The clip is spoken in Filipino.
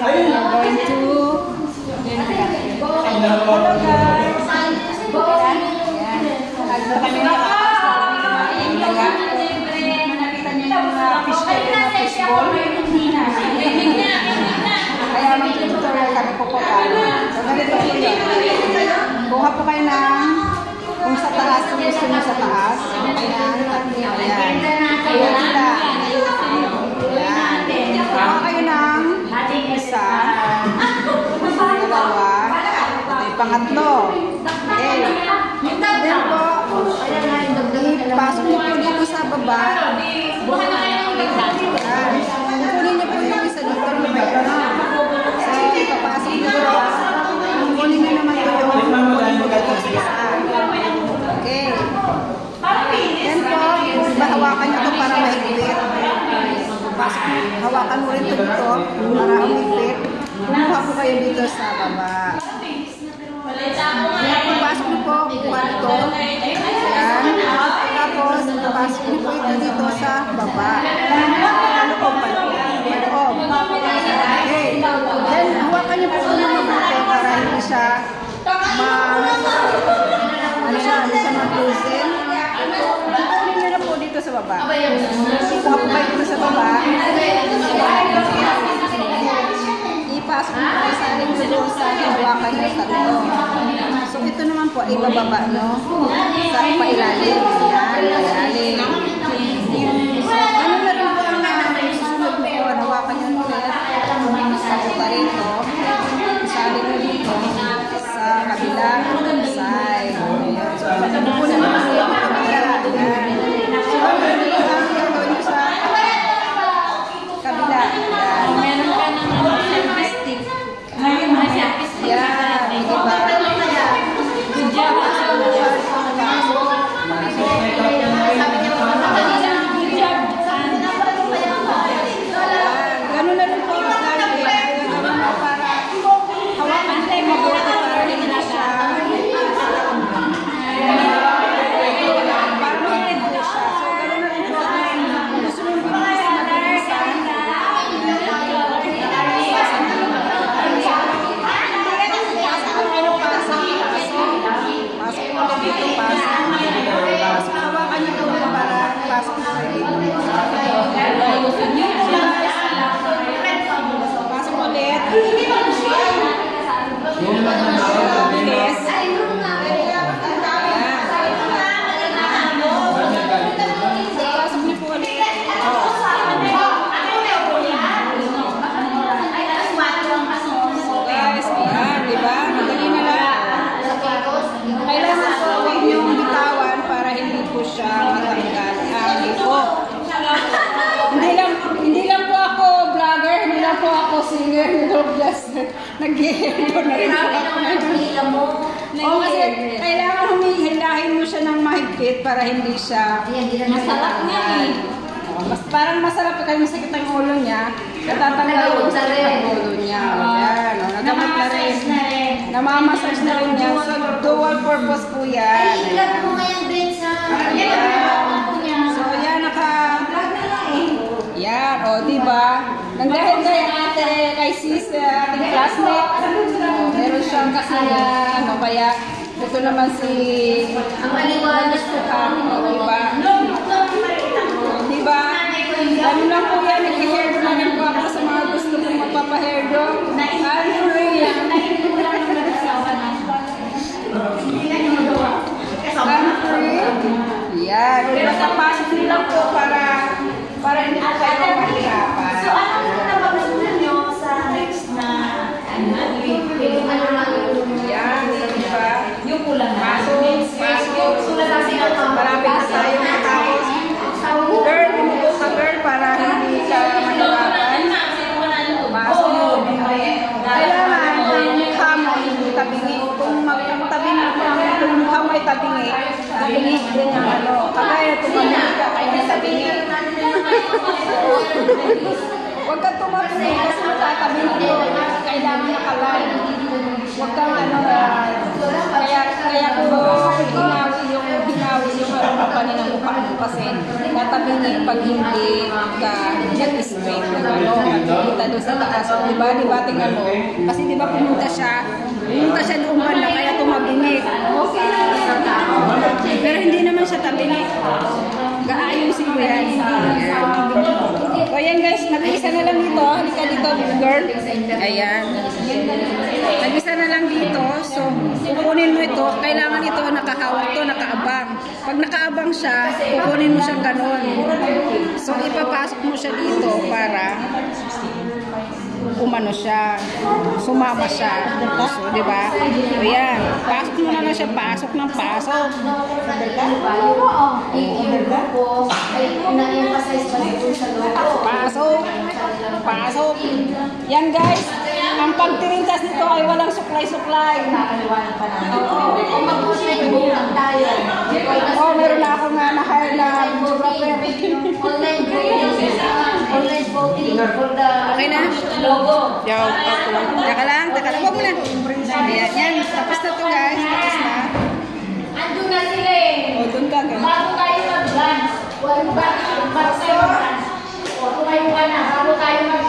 we're going to Hello guys! Ayan. Dito sa baba. Ayan. Kunin niyo po yung isa dito. So, ipapasok niyo po. Kunin niyo naman ito yung kunin mo dito sa isa. Okay. Then po, hawakan niyo ito para mahigpit. Pasok mo, hawakan mo rin ito dito para humigpit. Kumuha po kayo dito sa baba. Pagpasok niyo po, kuha ito. Po ito dito sa baba. Paloob, paloob. Paloob. Okay. Then, hawakan niyo po ng mabuti para hindi siya ma... Ano siya, hindi siya mag-loosen. Kunin niyo na po dito sa baba. Po kayo dito sa baba. Ipasok mo po sa aling sa hawakan niyo tatlo. So, ito naman po ay bababa, no? Sa pailalim. Yan, pailalim. Ano mo dito, pasok. Pasok, hawakan niyo po para pasok na rin. Singer, hindi lang blaster. Nag-i-endo na rin ako. Oo, kasi kailangan humihilahin mo siya ng mahigpit para hindi siya Masarap nga eh. Mas, parang masarap kasi masakit ang ulo niya. Natatanggal yung sakit ang ulo niya. Ayan, oh, nagamot na rin. Namamassage na rin niya. So, dual purpose po yan. Ayan. So, yan, naka... Yan, o, oh, di ba? Nang dahil kay ate, kay sis, eh, ating classmate, meron siyang kasi ano, kaya ito naman si... Ang maliwanag ko ka, di ba? Di ba? Ano lang po yan, nag-hairdo na rin po ako sa mga gusto kong magpapahairdo. I'm free. I'm free. Yan. Basta pasok nyo lang po para para hindi po kayo mahirapan. So, ano na naman gusto nyo sa next na ano, Yan, di ba? yung kulang na. Pasok, pasok. Sulat na siya ito. Malapit na tayo matapos. Girl, umupo ka girl para hindi ka mahirapan. Pasok mo. Kailangan ang mukha mo hindi tabingi. Kung magtabingi mo ang ay tabingi, tabingi din ang ano. Kagaya tumabingi ka, kaya tabingi. Huwag kang tumabingi kasi matatabingi mo. Kailangan nakaline. Huwag kang ano, ah, kaya, kaya ko ginawi yung, ginawi yung ano pa ng mukha mo. kasi tatabingin pag hindi ka nag-straight na ano, kita doon sa taas. Di ba? Di ba? Tingnan mo. Kasi di ba pumunta siya, pumunta siya doon banda, kaya tumabingik. Pero hindi naman siya tabingik. Gaayusin ko yan. O yan guys, nag-isa na lang dito. Halika dito, girl. Ayan. Nag-isa na lang dito. So, kukunin mo ito. Kailangan ito nakahawak to, nakaabang. Pag nakaabang siya, kukunin mo siyang ganon. So, ipapasok mo siya dito para umano siya, sumama siya. So, di ba? O yan, pasok mo na lang siya, pasok ng pasok. Pasok! Pasok! Yan guys, ang pagtirintas nito ay walang suklay-suklay. Oh, Okay na? Logo. Yo, okay. Teka lang, teka lang. Huwag mo na. Ayan, yan. Tapos na to guys. Tapos na. Andun na sila eh. O, dun ka. Bago tayo mag-dance. Bago tayo mag-dance. Bago tayo na. Bago tayo mag